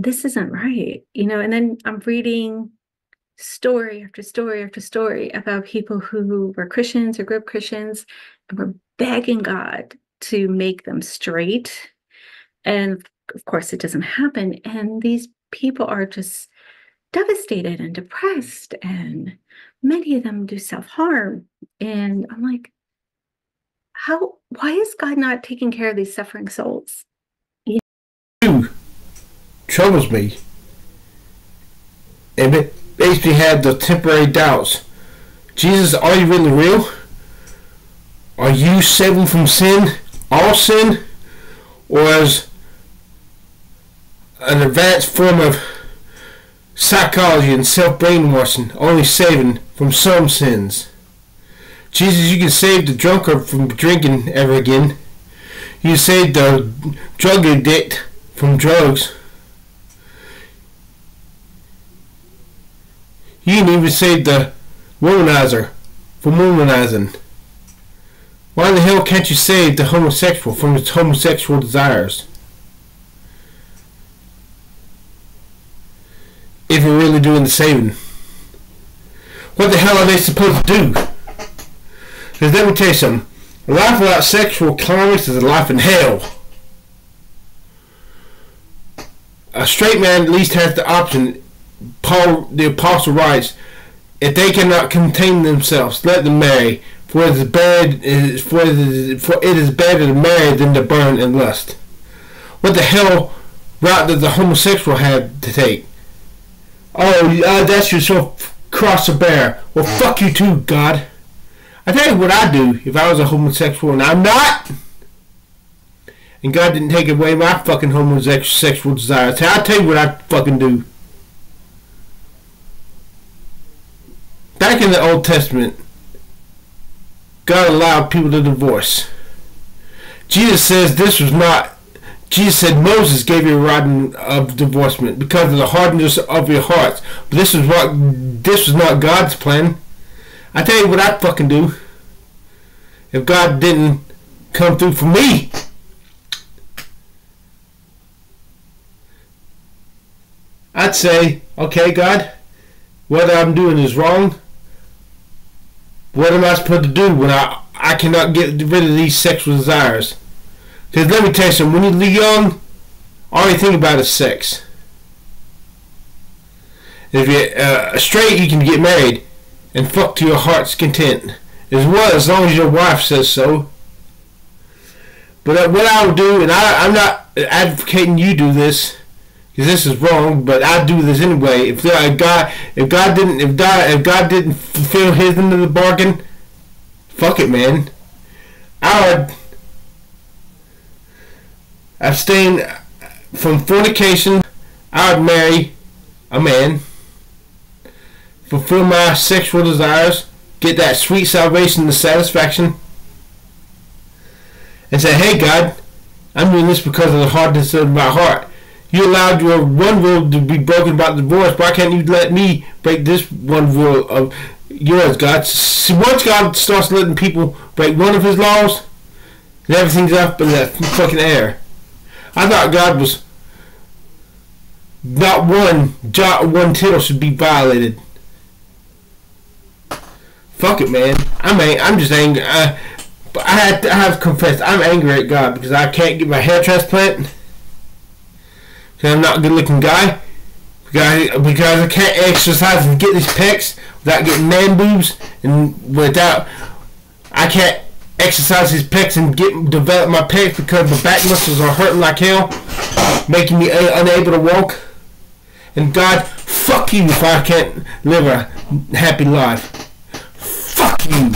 this isn't right, you know. And then I'm reading story after story after story about people who were Christians or grew up Christians and were begging God to make them straight. And of course, it doesn't happen. And these people are just devastated and depressed, and many of them do self harm. And I'm like, how, why is God not taking care of these suffering souls? Troubles me. And it makes me have the temporary doubts. Jesus, are you really real? Are you saving from sin, all sin, or as an advanced form of psychology and self brainwashing, only saving from some sins? Jesus, you can save the drunkard from drinking ever again. You can save the drug addict from drugs. You can even save the womanizer from womanizing. Why the hell can't you save the homosexual from his homosexual desires? If you're really doing the saving. What the hell are they supposed to do? Because let me tell you something. A life without sexual climax is a life in hell. A straight man at least has the option. Paul, the apostle writes, if they cannot contain themselves, let them marry. For it is better, for it is, better to marry than to burn in lust. What the hell route does the homosexual have to take? Oh, uh, that's your cross to bear. Well, fuck you too, God. I tell you what I'd do if I was a homosexual, and I'm not. And God didn't take away my fucking homosexual desires. I'll tell you what I'd fucking do. Back in the Old Testament, God allowed people to divorce. Jesus says this was not. Jesus said Moses gave you a right of divorcement because of the hardness of your hearts. But this was what this was not God's plan. I tell you what I'd fucking do. If God didn't come through for me. I'd say, okay, God, what I'm doing is wrong. What am I supposed to do when I, I cannot get rid of these sexual desires? Because let me tell you something, when you're young, all you think about is sex. If you're uh, straight, you can get married and fuck to your heart's content. As well, as long as your wife says so. But uh, what I would do, and I, I'm not advocating you do this, because this is wrong, but I do this anyway. If God, if God didn't, if God, if God didn't fulfill His end of the bargain, fuck it, man. I would abstain from fornication. I would marry a man, fulfill my sexual desires, get that sweet salvation and satisfaction, and say, "Hey, God, I'm doing this because of the hardness of my heart." You allowed your one rule to be broken about divorce. Why can't you let me break this one rule of yours, God? Once God starts letting people break one of His laws, then everything's up in the fucking air. I thought God was not one jot one tittle should be violated. Fuck it, man. I'm ang- I'm just angry. I, I have, to, I have confessed I'm angry at God because I can't get my hair transplant because I'm not a good looking guy. Because, because I can't exercise and get these pecs without getting man boobs and without I can't exercise these pecs and get develop my pecs because my back muscles are hurting like hell, making me unable to walk. And God, fuck you if I can't live a happy life. Fuck you.